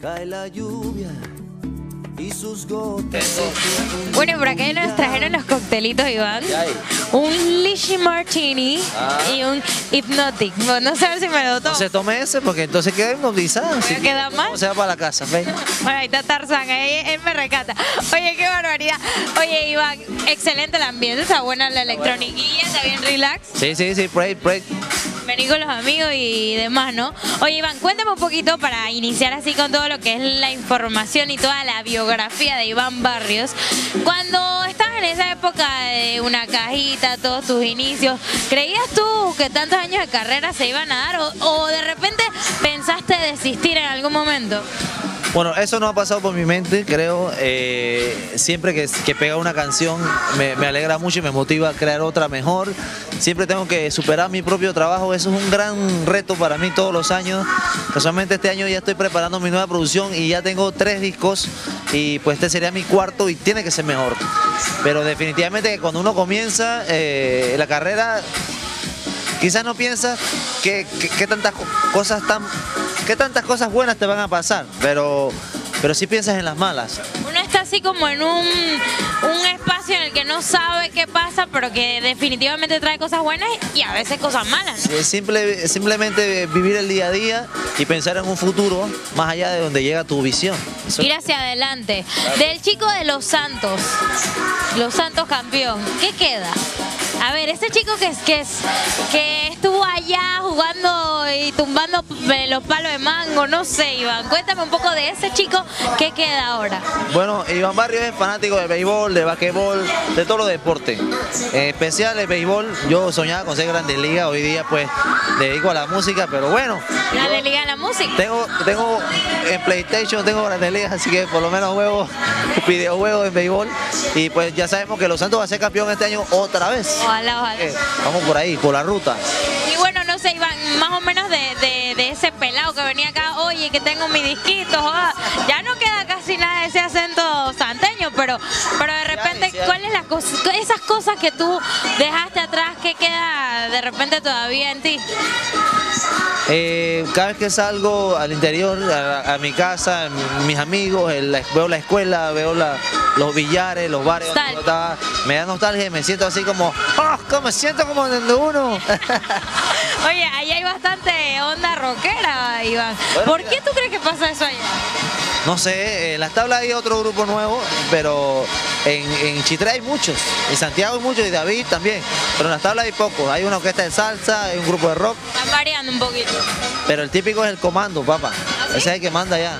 Cae la lluvia y sus gotas. Bueno, y por acá nos trajeron los coctelitos, Iván. Un Lishi Martini Ah. y un Hypnotic. No, no sé si me lo tomo. No se tome ese porque entonces queda hipnotizada. ¿Me queda mal? Se va para la casa, ve. Bueno, ahí está Tarzán, ahí él me recata. Oye, qué barbaridad. Oye, Iván, excelente el ambiente, está buena la electroniquilla, está bien relax. Sí, sí, sí, break, break. Vení con los amigos y demás, ¿no? Oye, Iván, cuéntame un poquito para iniciar así con todo lo que es la información y toda la biografía de Iván Barrios. Cuando estabas en esa época de una cajita, todos tus inicios, ¿creías tú que tantos años de carrera se iban a dar o, o de repente pensaste desistir en algún momento? Bueno, eso no ha pasado por mi mente, creo. eh, siempre que, pega una canción me, alegra mucho y me motiva a crear otra mejor. Siempre tengo que superar mi propio trabajo, eso es un gran reto para mí todos los años. Casualmente este año ya estoy preparando mi nueva producción y ya tengo tres discos y pues este sería mi cuarto y tiene que ser mejor. Pero definitivamente cuando uno comienza eh, la carrera quizás no piensas que, que- que tantas co- cosas tan que tantas cosas buenas te van a pasar, pero pero sí piensas en las malas. Uno está así como en un, un espacio en el que no sabe qué pasa, pero que definitivamente trae cosas buenas y a veces cosas malas. ¿no? Es simple, simplemente vivir el día a día y pensar en un futuro más allá de donde llega tu visión. Eso- Ir hacia adelante. Del chico de los Santos, los Santos campeón, ¿qué queda? A ver, ese chico que, es- que, es- que estuvo allá jugando y tumbando los palos de mango, no sé, Iván, cuéntame un poco de ese chico, ¿qué queda ahora? Bueno, Iván Barrios es fanático de béisbol, de basquetbol, de todos los deportes. En especial el béisbol, yo soñaba con ser grande liga, hoy día pues dedico a la música, pero bueno, La de Liga de la Música. Tengo, tengo en PlayStation, tengo grandes ligas, así que por lo menos juego videojuegos en béisbol. Y pues ya sabemos que los Santos va a ser campeón este año otra vez. Ojalá, ojalá. Eh, Vamos por ahí, por la ruta. Y bueno, no sé, Iván, más o menos de, de- de ese pelado que venía acá, oye, que tengo mi disquito, joda, ya no queda casi nada de ese acento santeño, pero, pero de repente. ¿cuáles las cosas, esas cosas que tú dejaste atrás, qué queda de repente todavía en ti? Eh, cada vez que salgo al interior, a, a mi casa, mis amigos, el- veo la escuela, veo la- los billares, los bares donde yo estaba, me da nostalgia y me siento así como, ¡ah! como me siento como donde uno. Oye, ahí hay bastante onda rockera, Iván. ¿Por qué tú crees que pasa eso allá? No sé, en las tablas hay otro grupo nuevo, pero en, en Chitré hay muchos, en Santiago hay muchos y David también, pero en las tablas hay pocos. Hay una orquesta de salsa, hay un grupo de rock, Van variando un poquito. pero el típico es el comando, papá. Ese es el que manda ya.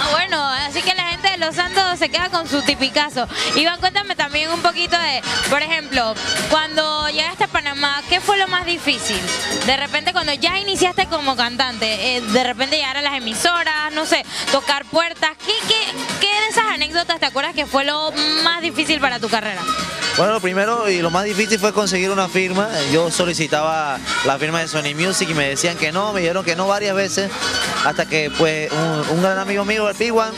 Ah, bueno, así que la gente de Los Santos se queda con su tipicazo. Iván, cuéntame también un poquito de, por ejemplo, cuando llegaste a Panamá, ¿qué fue lo más difícil? De repente, cuando ya iniciaste como cantante, eh, de repente llegar a las emisoras, no sé, tocar puertas, ¿qué, qué, anécdotas te acuerdas que fue lo más difícil para tu carrera? Bueno, lo primero y lo más difícil fue conseguir una firma. Yo solicitaba la firma de Sony Music y me decían que no, me dijeron que no varias veces, hasta que pues un, un gran amigo mío, el Piguan,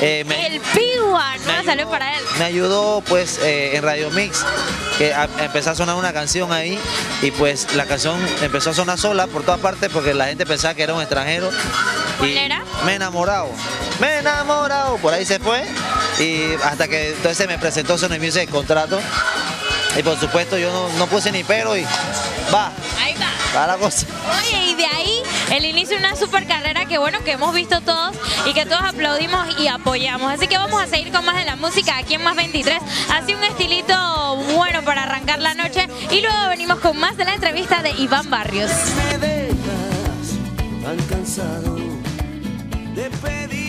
eh, me, El Piguan, no salió para él. me ayudó pues eh, en Radio Mix que a- empezó a sonar una canción ahí y pues la canción empezó a sonar sola por todas partes porque la gente pensaba que era un extranjero ¿Cuál y era? me he enamorado me he enamorado por ahí se fue y hasta que entonces me presentó Sony Music el contrato y por supuesto yo no, no puse ni pero y va Ahí va. va la cosa Oye, y de ahí el inicio de una super carrera que bueno, que hemos visto todos y que todos aplaudimos y apoyamos. Así que vamos a seguir con más de la música aquí en Más 23. Así un estilito bueno para arrancar la noche y luego venimos con más de la entrevista de Iván Barrios. Me dejas tan cansado de pedir